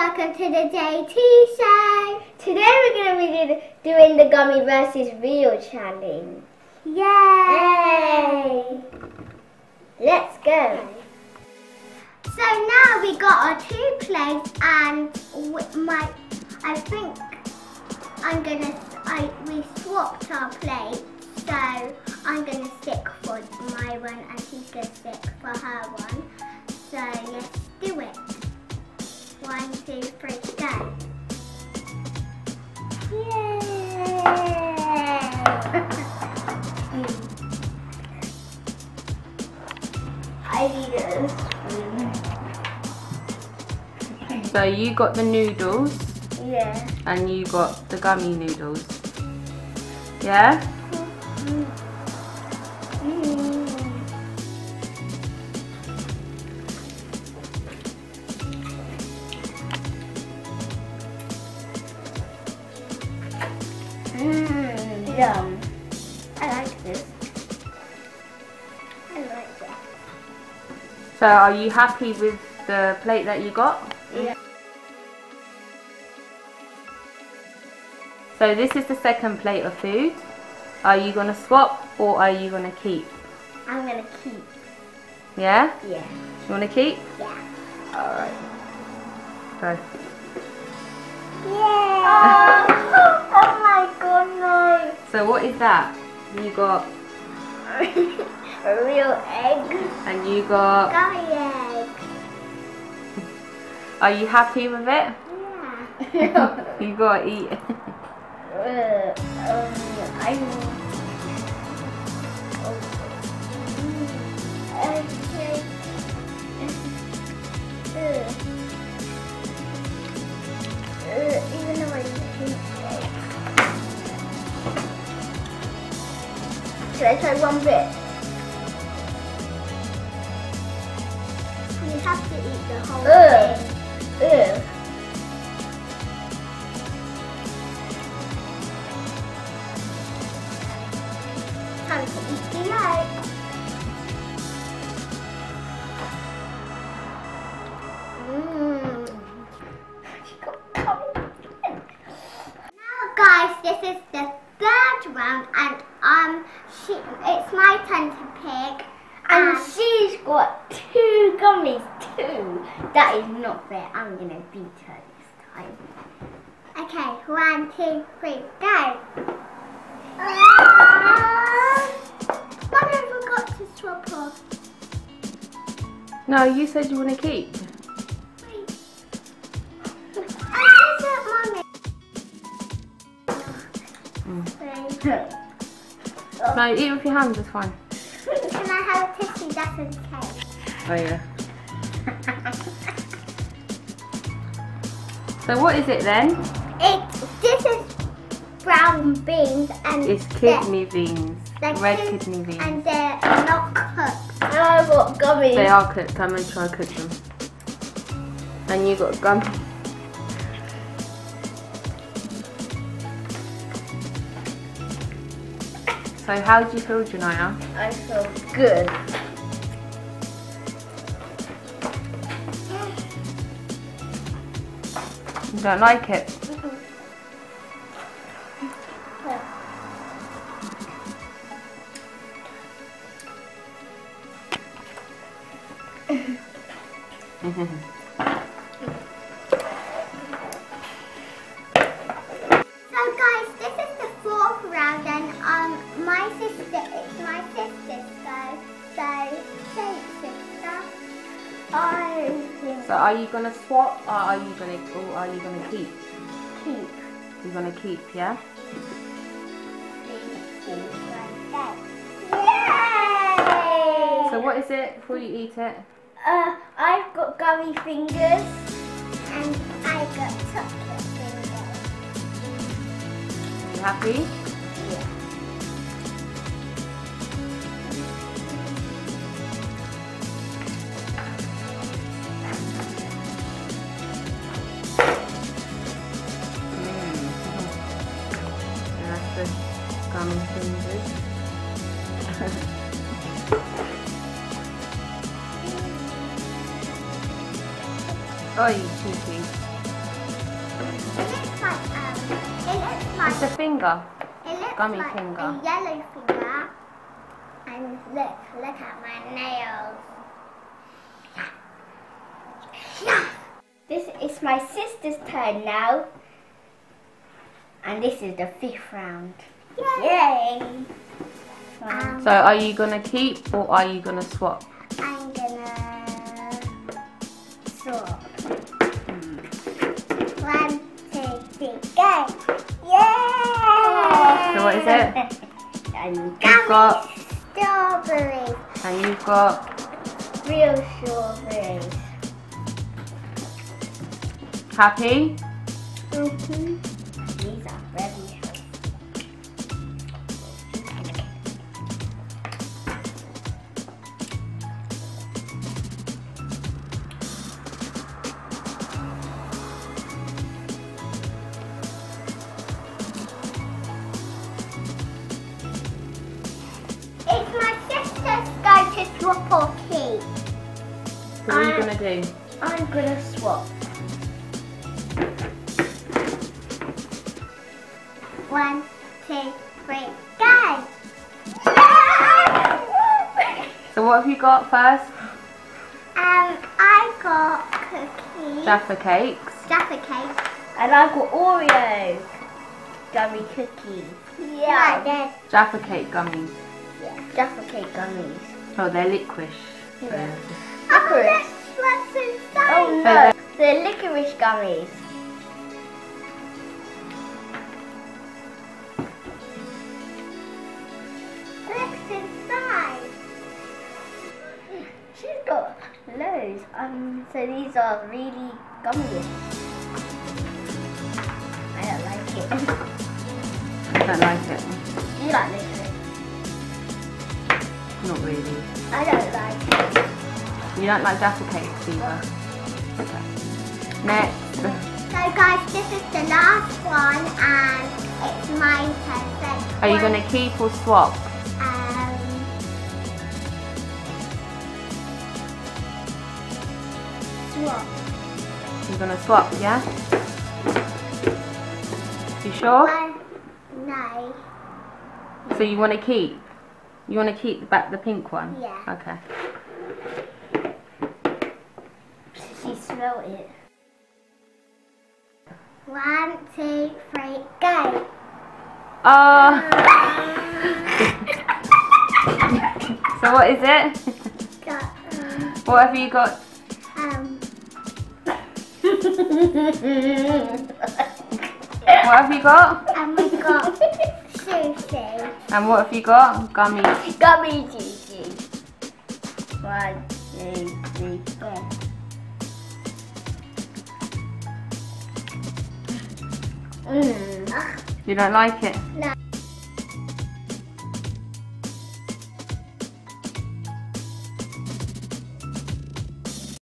welcome to the JT show. Today we're going to be doing the gummy versus real challenge. Yay! Let's go. So now we got our two plates and my, I think I'm gonna, I, we swapped our plates. So I'm gonna stick for my one and she's gonna stick for her So you got the noodles Yeah. and you got the gummy noodles. Yeah? Mmm, yum. I like this. I like that. So are you happy with the plate that you got? Yeah. So this is the second plate of food. Are you gonna swap or are you gonna keep? I'm gonna keep. Yeah? Yeah. You wanna keep? Yeah. Alright. Go. Yeah. oh, oh my god, So what is that? You got a real egg. and you got Gummy egg. Are you happy with it? Yeah. You gotta eat. Uh, um, I'm. Okay. Uh, uh, even though I egg. Should I try one bit? You have to eat the whole Ugh. thing. Time to eat the egg. Now, guys, this is the third round, and um, she, it's my turn to pick. And And she's got two gummies too. That is not fair. I'm gonna beat her this time. okay, one, two, three, go. No, you said you wanna keep. Wait. I said, mommy. Three. No, eat with your hands, it's fine. Can I have a tissue just in case? Oh yeah. So what is it then? It, this is brown beans and It's kidney beans. Red cooked kidney beans. And they're not I've got gummies. They are cooked. Come and try cook them. And you got a gum. So how do you feel, Janaya? I feel good. You don't like it? So guys, this is the fourth round and um my sister it's my sister's go. So say sister. Think So are you gonna swap or are you gonna or are you gonna keep? keep. You're gonna keep, yeah? Yay! So what is it before you eat it? Uh, I've got gummy fingers. and I got chocolate fingers. Are you happy? Yeah. And that's the gummy fingers. Oh, you It it's a finger. It Gummy like finger. A yellow finger. And look, look at my nails. Yeah. Yeah. This is my sister's turn now. And this is the fifth round. Yay! Yay. Um, so are you going to keep or are you going to swap? One, two, three, go! Yay! So what is it? and You've got Strawberries. and you've got real strawberries. happy. Mm-hmm. These are very do? I'm gonna swap. One, two, three, go! So what have you got first? Um, I got cookies, Jaffa cakes. Jaffa cakes. And I've got Oreo gummy cookies. Like this. Jaffa cake gummies. Yeah. Jaffa cake gummies. Oh, they're licorice. Yeah. Oh, Licorice. That's what's inside. Oh no, they're licorice gummies. What's inside? She's got loads. Um, so these are really gummy. I don't like it. I don't like it. Do you like licorice? Not really. I don't like it. You don't like Jaffa cakes either. Okay. Next. So guys, this is the last one and it's my turn. So Are you one, gonna keep or swap? Um, swap. You're gonna swap, yeah? You sure? One, no. So you wanna keep? You wanna keep back the pink one? Yeah. Okay. She it. One, two, three, go. Oh. so what is it? Got, um, What have you got? um, What have you got? and we got sushi. And what have you got? Gummies. Gummy juices. One, Mmm. You don't like it? No.